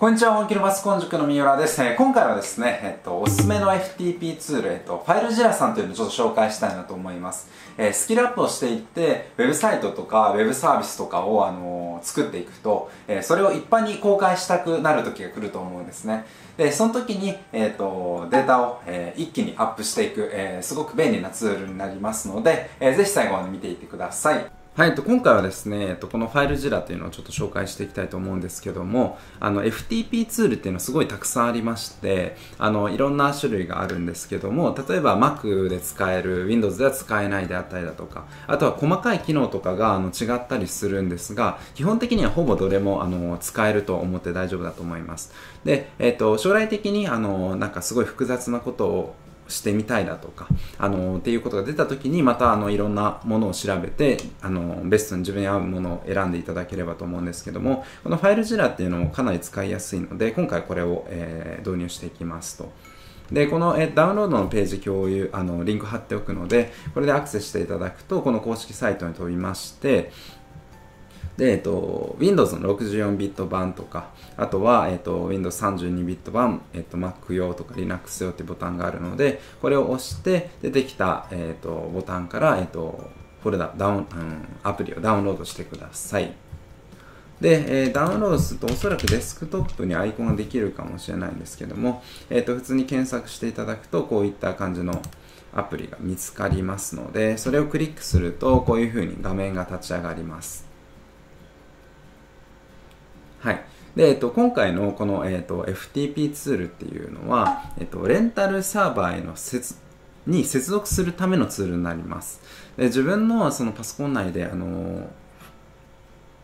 こんにちは、本気のパソコン塾の三浦です。えー、今回はですね、えっと、おすすめの FTP ツール、えっと、ファイルジラさんというのをちょっと紹介したいなと思います。えー、スキルアップをしていって、ウェブサイトとか、ウェブサービスとかを、あのー、作っていくと、えー、それを一般に公開したくなる時が来ると思うんですね。で、その時に、えっと、データを、え一気にアップしていく、えすごく便利なツールになりますので、えー、ぜひ最後まで見ていってください。はい、今回はですね、このファイルジラというのをちょっと紹介していきたいと思うんですけども、あの FTP ツールっていうのはすごいたくさんありまして、あのいろんな種類があるんですけども、例えば Mac で使える Windows では使えないであったりだとか、あとは細かい機能とかがあの違ったりするんですが、基本的にはほぼどれもあの使えると思って大丈夫だと思います。で、えっと、将来的にあのなんかすごい複雑なことをしてみたいだとか、あのっていうことが出た時にまたあのいろんなものを調べてあのベストに自分に合うものを選んでいただければと思うんですけどもこのファイルジラっていうのもかなり使いやすいので今回これを、えー、導入していきますと。で、このえダウンロードのページ共有、あの、リンク貼っておくので、これでアクセスしていただくと、この公式サイトに飛びまして、で、えっと、Windows の64ビット版とか、あとは、えっと、Windows 32ビット版、えっと、Mac 用とか Linux 用ってボタンがあるので、これを押して出てきた、えっと、ボタンから、えっと、フォルダ、ダウン、うん、アプリをダウンロードしてください。で、えー、ダウンロードするとおそらくデスクトップにアイコンができるかもしれないんですけども、えっ、ー、と、普通に検索していただくと、こういった感じのアプリが見つかりますので、それをクリックすると、こういう風に画面が立ち上がります。はい。で、えっと、今回のこの、えっと、FTP ツールっていうのは、えっと、レンタルサーバーへの接に接続するためのツールになります。で自分のそのパソコン内で、あの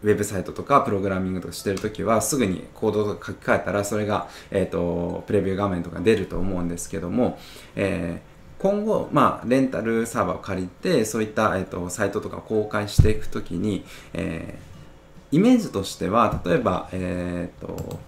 ウェブサイトとかプログラミングとかしてるときはすぐにコードとか書き換えたらそれが、えっと、プレビュー画面とか出ると思うんですけども、えー、今後、まあ、レンタルサーバーを借りてそういった、えっと、サイトとか公開していくときに、えーイメージとしては例えば、えーと、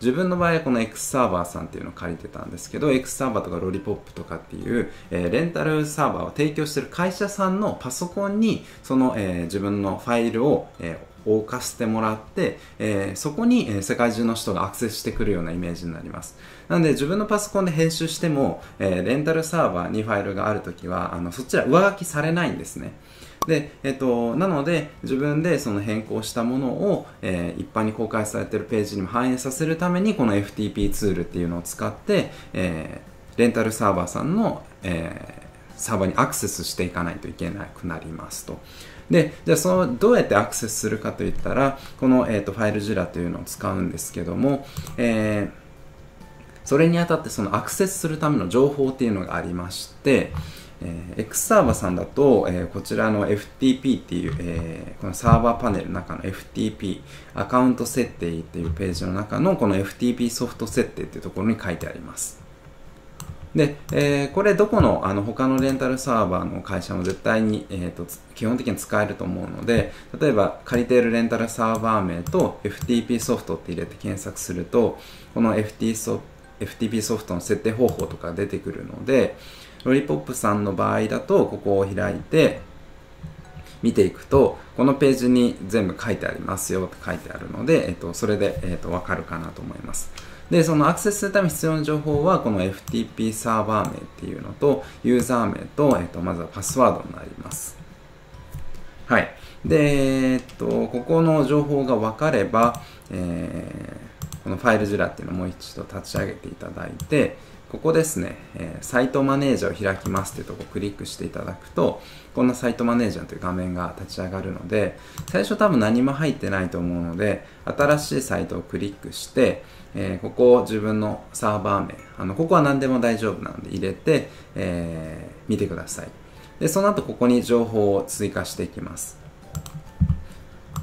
自分の場合はこの X サーバーさんっていうのを借りてたんですけど X サーバーとかロリポップとかっていう、えー、レンタルサーバーを提供してる会社さんのパソコンにその、えー、自分のファイルを、えー、置かせてもらって、えー、そこに、え、世界中の人がアクセスしてくるようなイメージになります。なので自分のパソコンで編集しても、えー、レンタルサーバーにファイルがあるときはあのそちら上書きされないんですね。で、えっと、なので自分でその変更したものを、えー、一般に公開されているページにも反映させるためにこの FTP ツールっていうのを使って、えー、レンタルサーバーさんの、えー、サーバーにアクセスしていかないといけなくなりますと。で、じゃあそのどうやってアクセスするかといったら、この、えーと、ファイルジラというのを使うんですけども、えー、それにあたってそのアクセスするための情報っていうのがありまして、えー、X サーバーさんだと、えー、こちらの FTP っていう、えー、このサーバーパネルの中の FTP アカウント設定っていうページの中のこの FTP ソフト設定っていうところに書いてあります。で、えー、これどこのあの他のレンタルサーバーの会社も絶対に、えーと、基本的に使えると思うので例えば借りているレンタルサーバー名と FTP ソフトって入れて検索するとこの FT ソ FTP ソフトの設定方法とか出てくるのでロリポップさんの場合だとここを開いて見ていくとこのページに全部書いてありますよって書いてあるので、えっと、それで、えっと、分かるかなと思います。でそのアクセスするために必要な情報はこの FTP サーバー名っていうのとユーザー名と、えっと、まずはパスワードになります。はい。で、えっと、ここの情報が分かれば、えー、このファイルジュラっていうのをもう一度立ち上げていただいてここですね、えー、サイトマネージャーを開きますというところをクリックしていただくと、こんなサイトマネージャーという画面が立ち上がるので、最初多分何も入ってないと思うので、新しいサイトをクリックして、えー、ここを自分のサーバー名、あの、ここは何でも大丈夫なので入れて、えー、見てください。で、その後ここに情報を追加していきます。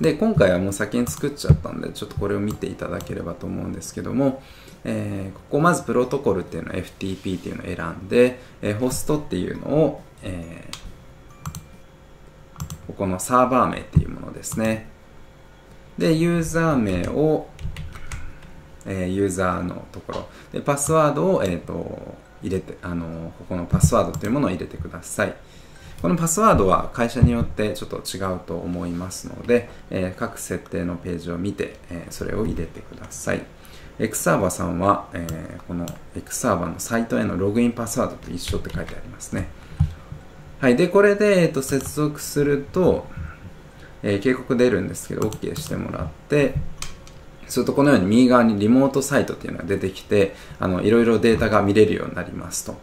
で、今回はもう先に作っちゃったんで、ちょっとこれを見ていただければと思うんですけども、えー、ここまずプロトコルっていうのを FTP っていうのを選んで、えー、ホストっていうのを、えー、ここのサーバー名っていうものですね。で、ユーザー名を、えー、ユーザーのところ。で、パスワードを、え、ー、と、入れて、あの、ここのパスワードっていうものを入れてください。このパスワードは会社によってちょっと違うと思いますので、えー、各設定のページを見て、えー、それを入れてください。X サーバーさんは、えー、この X サーバーのサイトへのログインパスワードと一緒って書いてありますね。はい。で、これで、えっ、と、接続すると、え、警告出るんですけど、OK してもらって、するとこのように右側にリモートサイトっていうのが出てきて、あの、いろいろデータが見れるようになりますと。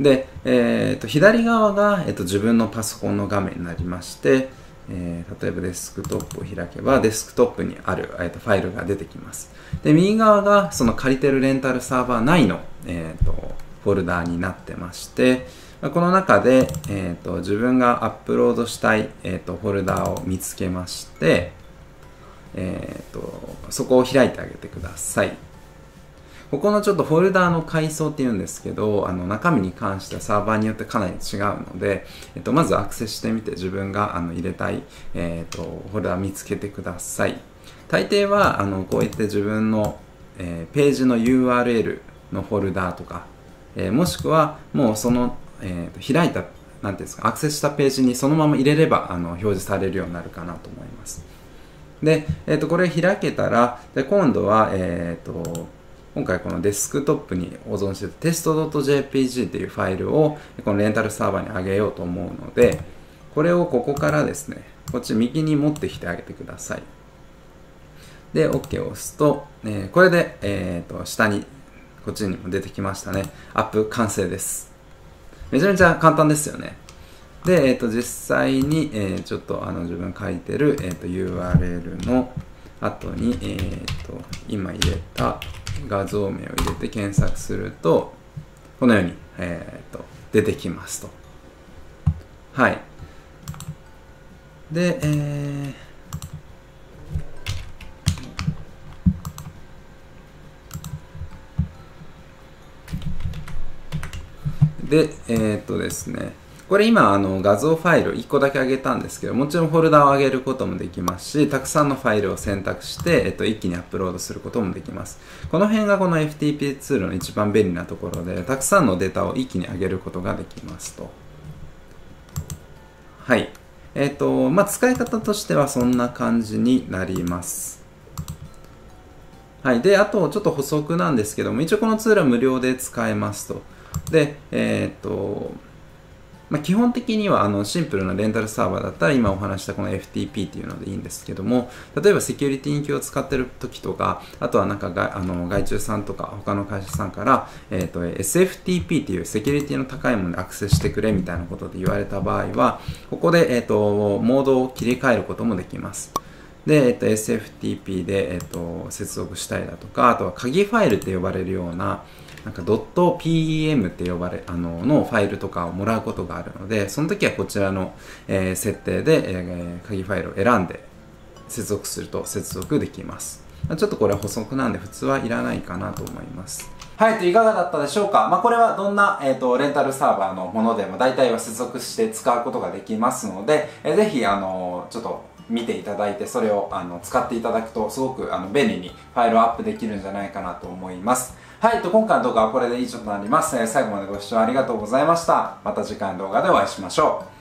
で、えー、と左側が、えー、と自分のパソコンの画面になりまして、えー、例えばデスクトップを開けばデスクトップにある、えー、とファイルが出てきます。で右側がその借りてるレンタルサーバー内の、えー、とフォルダーになってましてこの中で、えー、と自分がアップロードしたい、えー、とフォルダーを見つけまして、えー、とそこを開いてあげてください。ここのちょっとフォルダーの階層っていうんですけど、あの中身に関してはサーバーによってかなり違うので、えっと、まずアクセスしてみて自分があの入れたい、えっと、フォルダー見つけてください。大抵はあのこうやって自分の、えー、ページの URL のフォルダーとか、えー、もしくはもうその、えー、と開いたなんていうんですかアクセスしたページにそのまま入れればあの表示されるようになるかなと思います。で、えー、とこれ開けたらで今度は、えーと今回このデスクトップに保存してるテスト .jpg っていうファイルをこのレンタルサーバーに上げようと思うのでこれをここからですねこっち右に持ってきてあげてください。で OK を押すと、えー、これで、えーと、下にこっちにも出てきましたね。アップ完成です。めちゃめちゃ簡単ですよね。で、えーと、実際に、えー、ちょっとあの自分書いてる、えーと URL の後に、えー、と今入れた画像名を入れて検索するとこのように、えー、と出てきますと。はい。で、えー、で、えー、っとですね、これ今あの画像ファイル1個だけ上げたんですけどもちろんフォルダを上げることもできますしたくさんのファイルを選択して、えっと、一気にアップロードすることもできますこの辺がこの FTP ツールの一番便利なところでたくさんのデータを一気に上げることができますとはいえっ、とまあ使い方としてはそんな感じになりますはい。で、あと、ちょっと補足なんですけども、一応このツールは無料で使えますと。で、えっ、と、まあ、基本的にはあのシンプルなレンタルサーバーだったら今お話したこの FTP っていうのでいいんですけども例えばセキュリティに気を使ってる時とかあとはなんかがあの外注さんとか他の会社さんから、えーと、SFTP っていうセキュリティの高いものにアクセスしてくれみたいなことで言われた場合はここで、えーと、モードを切り替えることもできます。で、えっと、SFTP で、えっと、接続したりだとか、あとは鍵ファイルって呼ばれるような、なんか .pem って呼ばれ、あの、のファイルとかをもらうことがあるので、その時はこちらの、えー、設定で、えー、鍵ファイルを選んで接続すると接続できます。ちょっとこれは補足なんで普通はいらないかなと思います。はい、といかがだったでしょうかまあ、これはどんな、えっ、ー、と、レンタルサーバーのものでも大体は接続して使うことができますので、えー、ぜひ、あのちょっと見ていただいてそれをあの使っていただくとすごくあの便利にファイルをアップできるんじゃないかなと思います。はい、と今回の動画はこれで以上となります、えー、最後までご視聴ありがとうございました。また次回の動画でお会いしましょう。